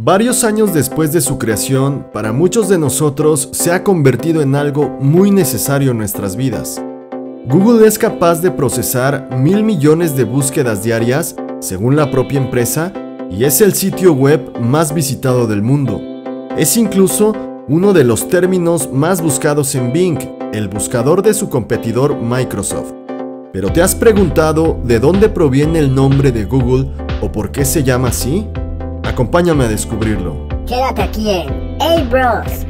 Varios años después de su creación, para muchos de nosotros se ha convertido en algo muy necesario en nuestras vidas. Google es capaz de procesar mil millones de búsquedas diarias, según la propia empresa, y es el sitio web más visitado del mundo. Es incluso uno de los términos más buscados en Bing, el buscador de su competidor Microsoft. Pero ¿te has preguntado de dónde proviene el nombre de Google o por qué se llama así? Acompáñame a descubrirlo. Quédate aquí en Hey Bros.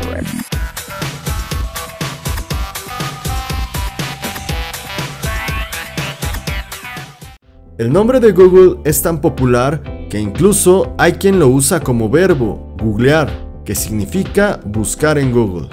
El nombre de Google es tan popular que incluso hay quien lo usa como verbo, googlear, que significa buscar en Google.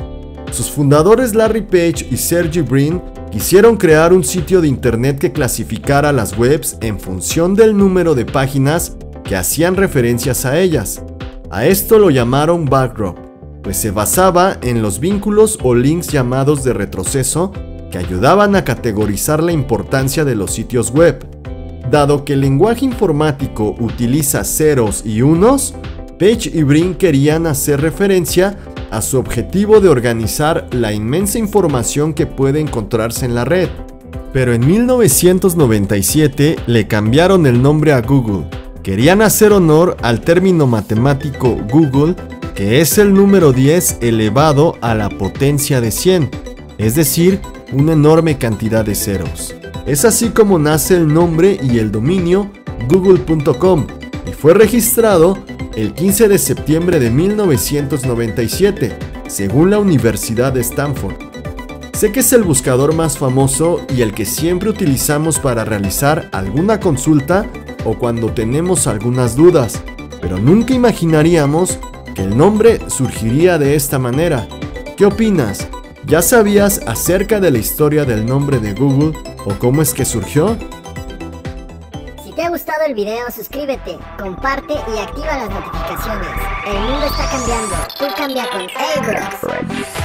Sus fundadores Larry Page y Sergey Brin quisieron crear un sitio de internet que clasificara las webs en función del número de páginas que hacían referencias a ellas. A esto lo llamaron backdrop, pues se basaba en los vínculos o links llamados de retroceso que ayudaban a categorizar la importancia de los sitios web. Dado que el lenguaje informático utiliza ceros y unos, Page y Brin querían hacer referencia a su objetivo de organizar la inmensa información que puede encontrarse en la red. Pero en 1997 le cambiaron el nombre a Google querían hacer honor al término matemático Google, que es el número 10 elevado a la potencia de 100, es decir, una enorme cantidad de ceros. Es así como nace el nombre y el dominio google.com y fue registrado el 15 de septiembre de 1997, según la Universidad de Stanford. Sé que es el buscador más famoso y el que siempre utilizamos para realizar alguna consulta o cuando tenemos algunas dudas, pero nunca imaginaríamos que el nombre surgiría de esta manera. ¿Qué opinas? ¿Ya sabías acerca de la historia del nombre de Google o cómo es que surgió? Si te ha gustado el video, suscríbete, comparte y activa las notificaciones. El mundo está cambiando. Tú cambia con Abros.